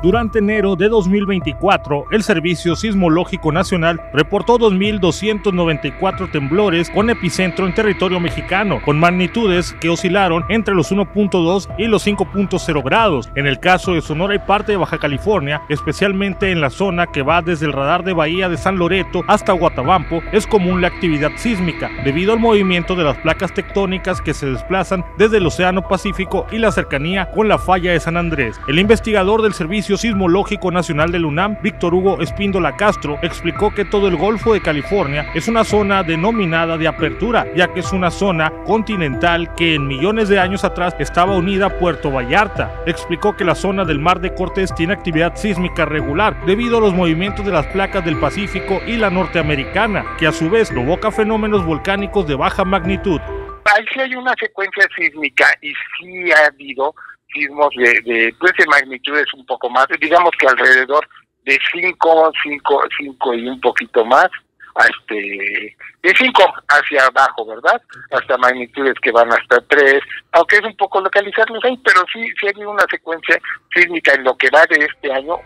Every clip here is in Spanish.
Durante enero de 2024, el Servicio Sismológico Nacional reportó 2.294 temblores con epicentro en territorio mexicano, con magnitudes que oscilaron entre los 1.2 y los 5.0 grados. En el caso de Sonora y parte de Baja California, especialmente en la zona que va desde el radar de Bahía de San Loreto hasta Guatabampo, es común la actividad sísmica, debido al movimiento de las placas tectónicas que se desplazan desde el Océano Pacífico y la cercanía con la falla de San Andrés. El investigador del Servicio Sismológico Nacional del UNAM, Víctor Hugo Espíndola Castro, explicó que todo el Golfo de California es una zona denominada de apertura, ya que es una zona continental que en millones de años atrás estaba unida a Puerto Vallarta. Explicó que la zona del Mar de Cortés tiene actividad sísmica regular debido a los movimientos de las placas del Pacífico y la norteamericana, que a su vez provoca fenómenos volcánicos de baja magnitud. Ahí sí hay una secuencia sísmica y sí ha habido sismos de, de, pues de magnitudes un poco más, digamos que alrededor de 5, 5, 5 y un poquito más, este, de 5 hacia abajo, ¿verdad? Hasta magnitudes que van hasta 3, aunque es un poco localizarlos ahí, pero sí, sí hay una secuencia sísmica en lo que va de este año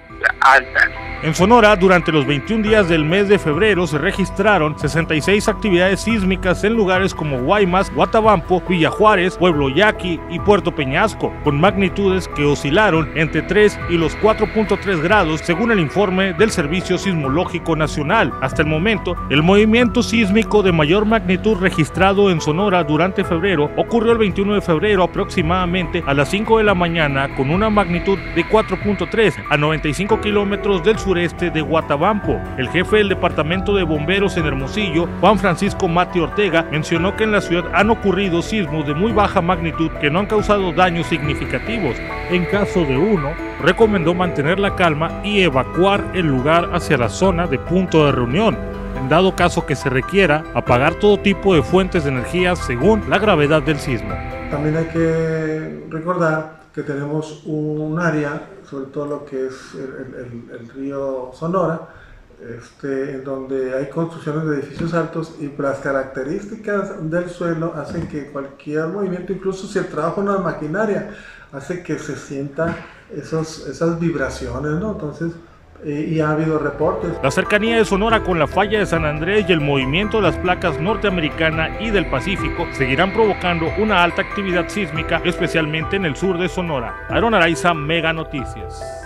alta. En Sonora, durante los 21 días del mes de febrero se registraron 66 actividades sísmicas en lugares como Guaymas, Guatabampo, Villa Juárez, Pueblo Yaqui y Puerto Peñasco, con magnitudes que oscilaron entre 3 y los 4.3 grados según el informe del Servicio Sismológico Nacional. Hasta el momento, el movimiento sísmico de mayor magnitud registrado en Sonora durante febrero ocurrió el 21 de febrero aproximadamente a las 5 de la mañana con una magnitud de 4.3 a 95 kilómetros del sureste de Guatabampo. El jefe del Departamento de Bomberos en Hermosillo, Juan Francisco Mati Ortega, mencionó que en la ciudad han ocurrido sismos de muy baja magnitud que no han causado daños significativos. En caso de uno, recomendó mantener la calma y evacuar el lugar hacia la zona de punto de reunión en dado caso que se requiera apagar todo tipo de fuentes de energía según la gravedad del sismo. También hay que recordar que tenemos un área, sobre todo lo que es el, el, el río Sonora, este, en donde hay construcciones de edificios altos y las características del suelo hacen que cualquier movimiento, incluso si el trabajo no es maquinaria, hace que se sientan esas vibraciones, ¿no? Entonces, y ha habido reportes. La cercanía de Sonora con la falla de San Andrés y el movimiento de las placas norteamericana y del Pacífico seguirán provocando una alta actividad sísmica, especialmente en el sur de Sonora. Aaron Araiza, Mega Noticias.